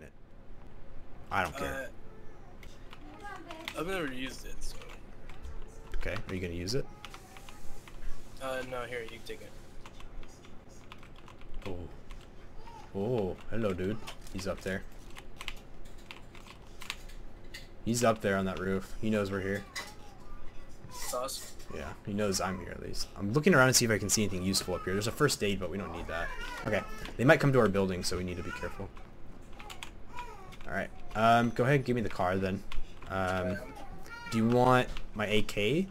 taking it. I don't care. Uh, I've never used it, so. okay, are you gonna use it? Uh, no, here, you can take it. Oh. Oh, hello, dude. He's up there. He's up there on that roof. He knows we're here. Sauce. Yeah, he knows I'm here at least. I'm looking around to see if I can see anything useful up here. There's a first aid, but we don't need that. Okay, they might come to our building, so we need to be careful. Alright, um, go ahead and give me the car then. Um, do you want my AK?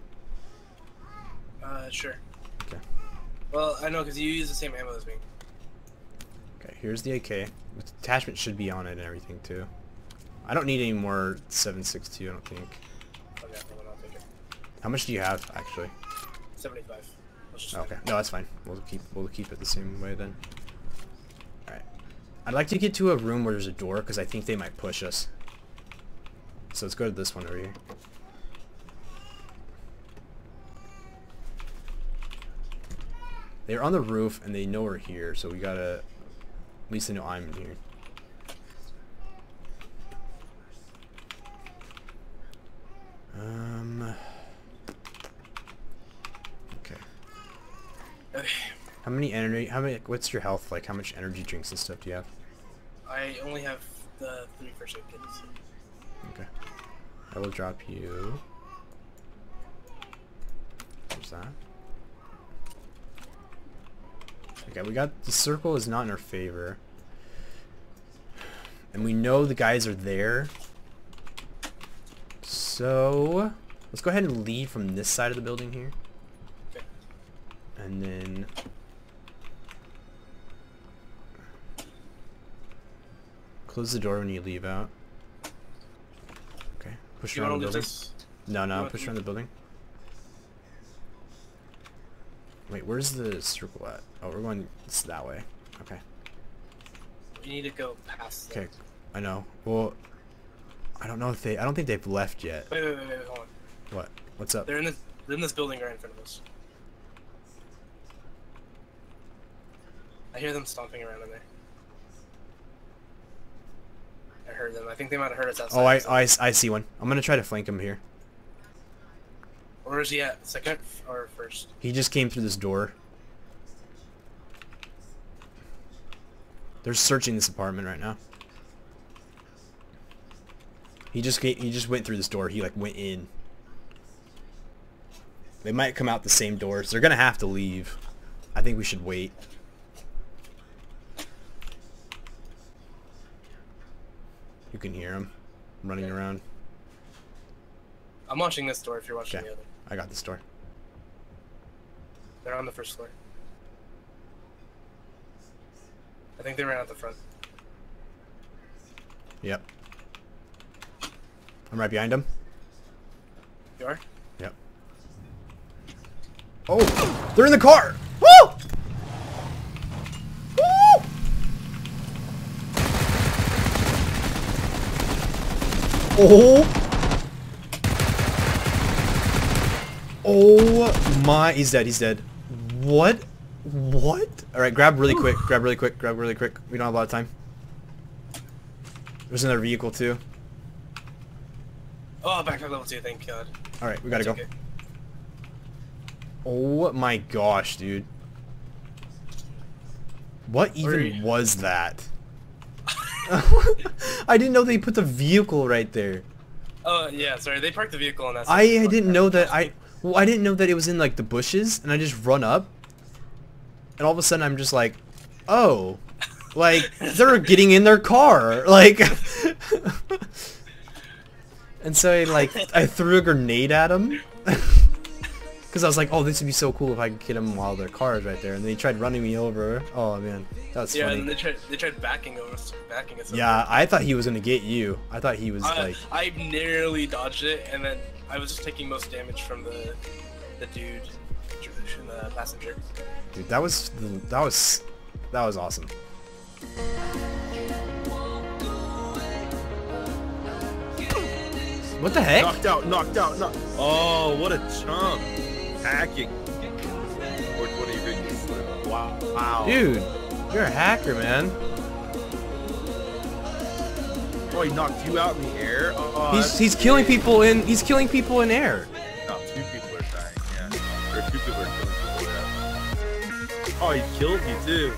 Uh, sure. Okay. Well, I know, because you use the same ammo as me. Okay, here's the AK. The attachment should be on it and everything too. I don't need any more 7.62, I don't think. Okay, hold on, I'll take it. How much do you have, actually? 75. Just Okay, no, that's fine. We'll keep we'll keep it the same way then. I'd like to get to a room where there's a door because I think they might push us. So let's go to this one over here. They're on the roof and they know we're here, so we gotta. At least they know I'm in here. Um. Okay. Okay. How many energy? How many? What's your health like? How much energy drinks and stuff do you have? I only have the three first aid kits. Okay. I will drop you. Where's that? Okay, we got the circle is not in our favor. And we know the guys are there. So let's go ahead and leave from this side of the building here. Okay. And then close the door when you leave out. Okay. Push You around the building. No, no, push around the building. Wait, where's the circle at? Oh, we're going it's that way. Okay. You need to go past. Okay. I know. Well, I don't know if they. I don't think they've left yet. Wait, wait, wait, wait, hold on. What? What's up? They're in this. They're in this building right in front of us. I hear them stomping around in there. I heard them. I think they might have heard us outside. Oh, I, I, I see one. I'm gonna try to flank him here. Where is he at? Second or first? He just came through this door. They're searching this apartment right now. He just ga- he just went through this door. He like went in. They might come out the same doors. They're gonna have to leave. I think we should wait. You can hear him running Okay. around. I'm watching this door if you're watching Okay. the other. I got this door. They're on the first floor. I think they ran out the front. Yep. I'm right behind him. You are? Yep. Oh, they're in the car. Oh. Oh my, he's dead, he's dead. What? What? Alright, grab really quick, grab really quick, grab really quick. We don't have a lot of time. There's another vehicle too. Oh, back backpack level two. Thank God. Alright, we gotta It's go. okay. Oh my gosh, dude. What even was that? I didn't know they put the vehicle right there. Oh yeah, sorry. They parked the vehicle on that. I, side. I didn't know that I well I didn't know that it was in like the bushes and I just run up and all of a sudden I'm just like oh like they're getting in their car like and so I like I threw a grenade at them because I was like oh this would be so cool if I could get them while their car is right there and they tried running me over oh man that's Yeah, funny and they tried. They tried backing us. Backing us. up. yeah I thought he was gonna get you I thought he was I, like I nearly dodged it, and then I was just taking most damage from the the dude, from the passenger. Dude, that was that was that was awesome. What the heck? Knocked out, knocked out, knocked. Oh, what a chump! Hacking. Or what are you? Wow. Wow. Dude, you're a hacker, man. Oh, he knocked you out in the air. Oh, He's that's he's killing people in he's killing people in air. No, two people are dying. Yeah, or two people are killing people. Yeah. Oh, he killed you too.